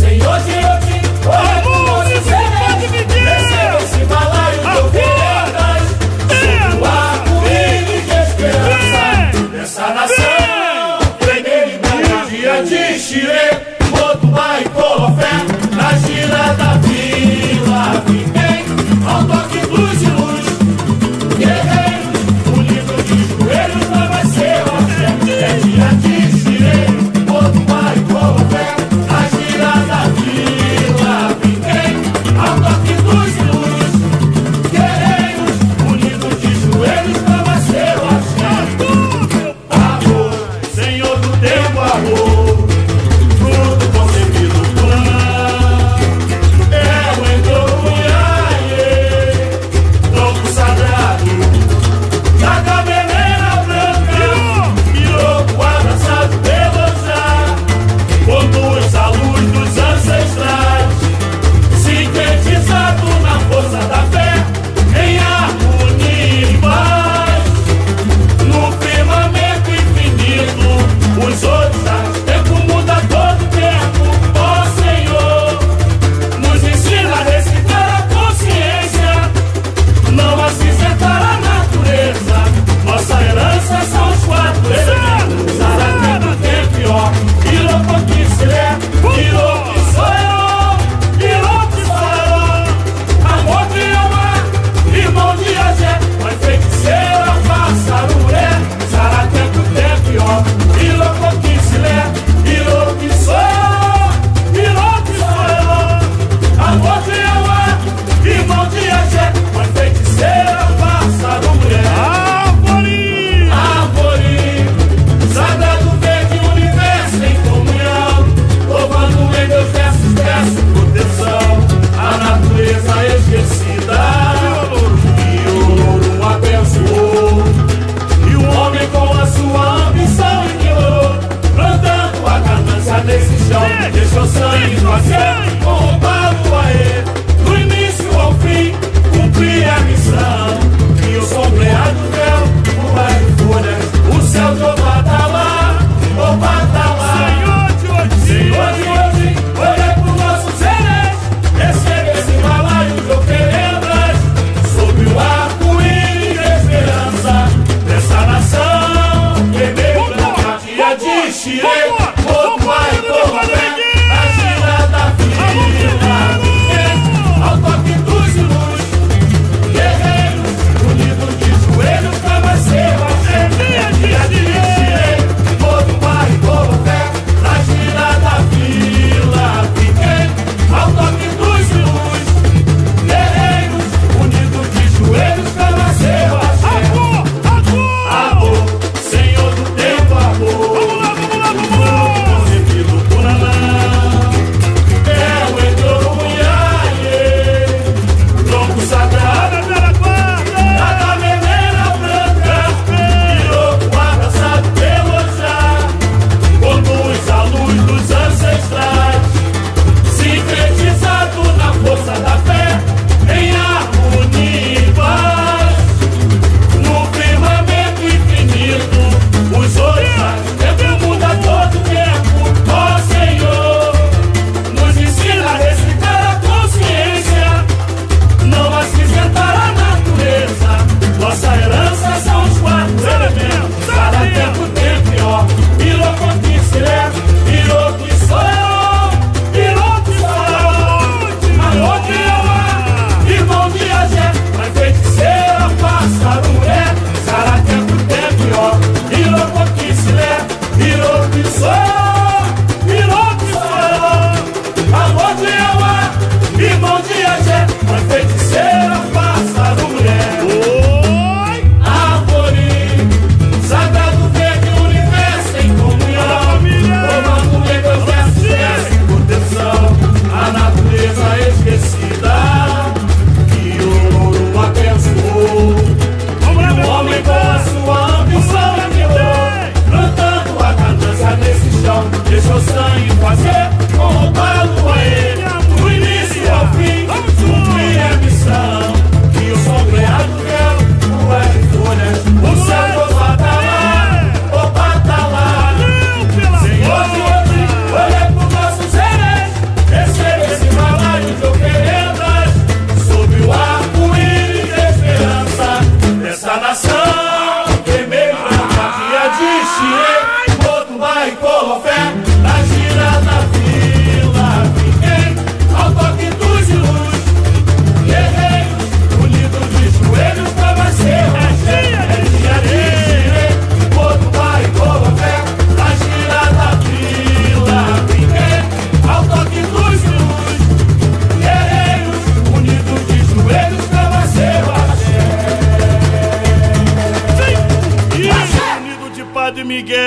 Senhor Jesus. Miguel!